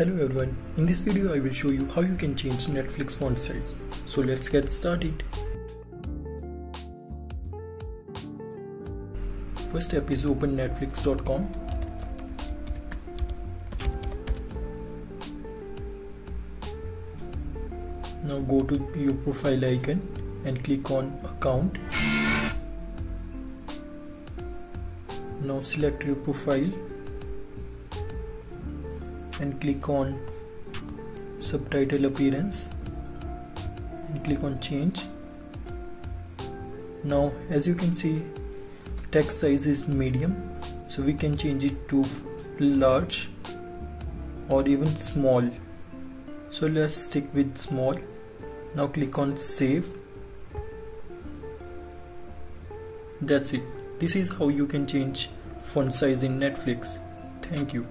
Hello everyone, in this video I will show you how you can change Netflix font size. So let's get started. First step is open netflix.com. Now go to your profile icon and click on account. Now select your profile and click on subtitle appearance and click on change. Now as you can see text size is medium so we can change it to large or even small. So let's stick with small. Now click on save. That's it. This is how you can change font size in Netflix. Thank you